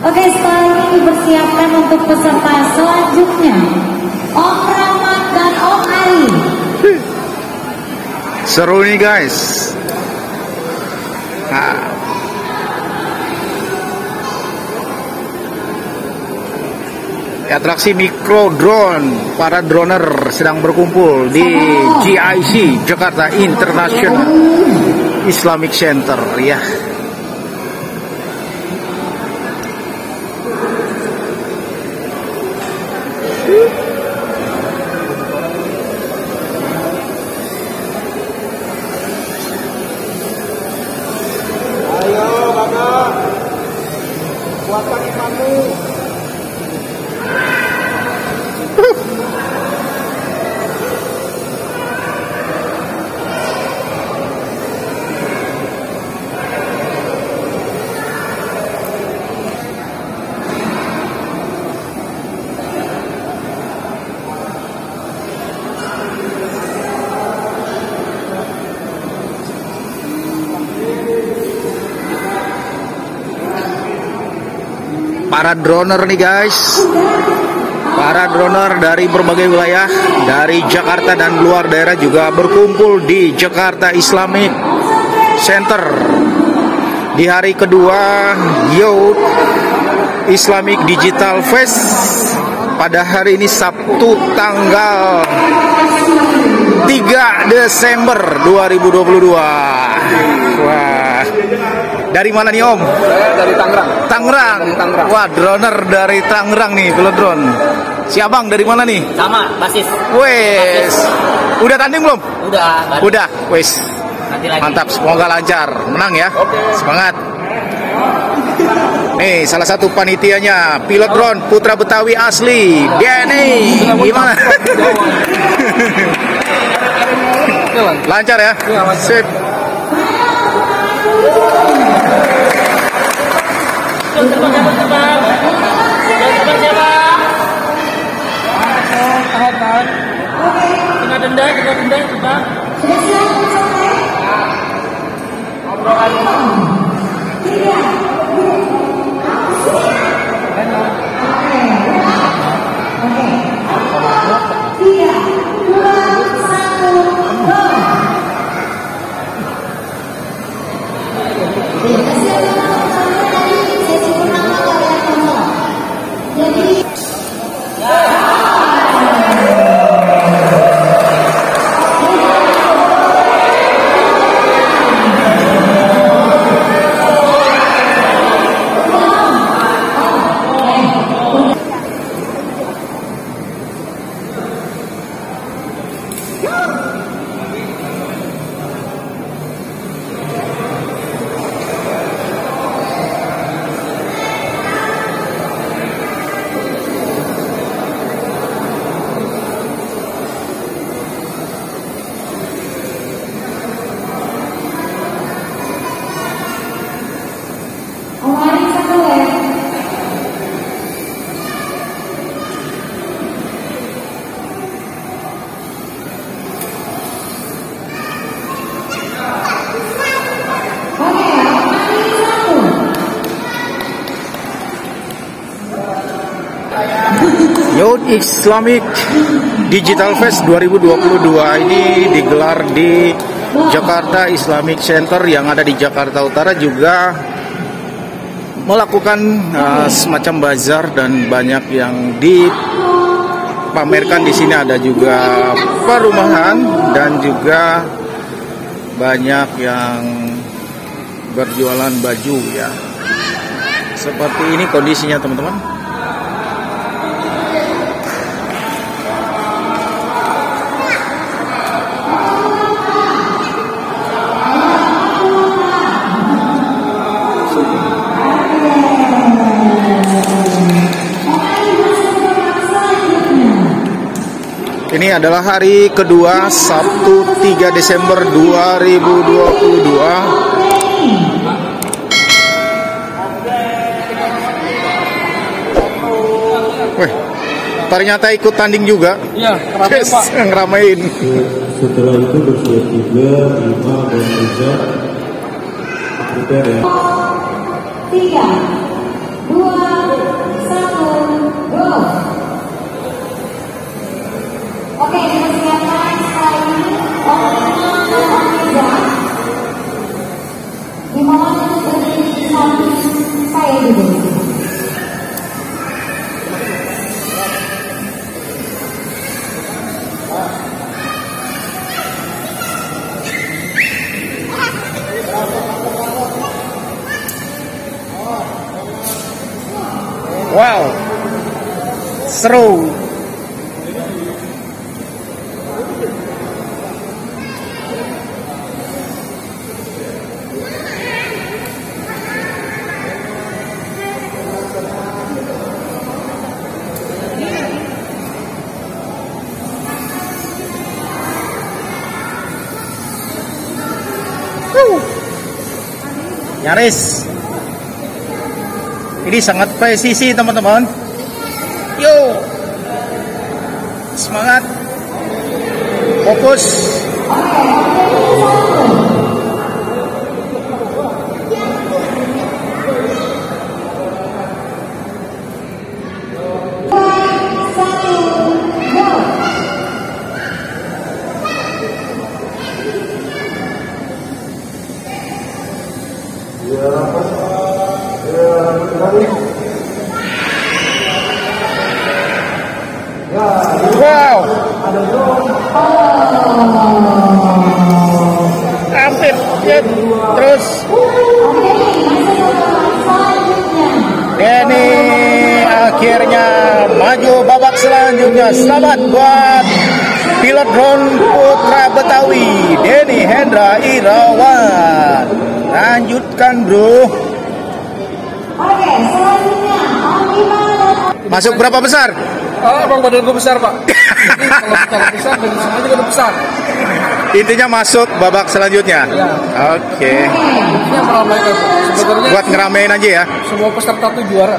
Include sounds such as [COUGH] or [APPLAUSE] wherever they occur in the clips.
Oke, setelah ini dipersiapkan untuk peserta selanjutnya. Seru nih guys. Nah. Atraksi mikro drone, para droner sedang berkumpul di GIC Jakarta International Islamic Center ya. Para droner nih guys. Para droner dari berbagai wilayah dari Jakarta dan luar daerah juga berkumpul di Jakarta Islamic Center di hari kedua Youth Islamic Digital Fest pada hari ini Sabtu tanggal 3 Desember 2022. Wah. Dari mana nih Om? Saya dari Tangerang. Tangerang. Dari Tangerang. Wah, droner dari Tangerang nih, pilot drone. Si Abang dari mana nih? Sama, basis. Wes. Udah tanding belum? Udah. Udah, wes. Nanti lagi. Mantap, semoga lancar. Menang ya. Oke. Semangat. Nih, salah satu panitianya, pilot drone Putra Betawi asli. Dia nih, gimana? [LAUGHS] Lancar ya? Iya. Sip. Gracias. Islamic Digital Fest 2022 ini digelar di Jakarta Islamic Center yang ada di Jakarta Utara juga melakukan uh, semacam bazar dan banyak yang dipamerkan di sini ada juga perumahan dan juga banyak yang berjualan baju ya. Seperti ini kondisinya teman-teman. Ini adalah hari kedua Sabtu 3 Desember 2022 Weh, ternyata ikut tanding juga. Iya, yes, Pak. [LAUGHS] Ngeramein. Setelah itu bersiap 3, 5, dan 3. Prepare ya. 3, seru. Nyaris. Ini sangat presisi teman-teman. Yo. Semangat. Fokus. Selamat buat pilot drone Putra Betawi Denny Hendra Irawan. Lanjutkan bro. Oke, selanjutnya Masuk berapa besar? Oh, emang badan gue besar, Pak. [LAUGHS] Jadi kalau besar dan semuanya juga besar. Intinya masuk babak selanjutnya. Ya. Oke. Intinya. Sebenarnya Buat ngeramein aja ya. semua peserta tuh juara.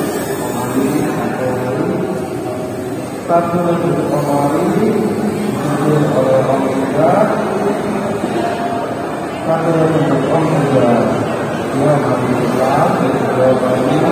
Satu untuk Omari Diambil oleh Om Indra Satu untuk Om Indra Dua Om Indra Dua Om Indra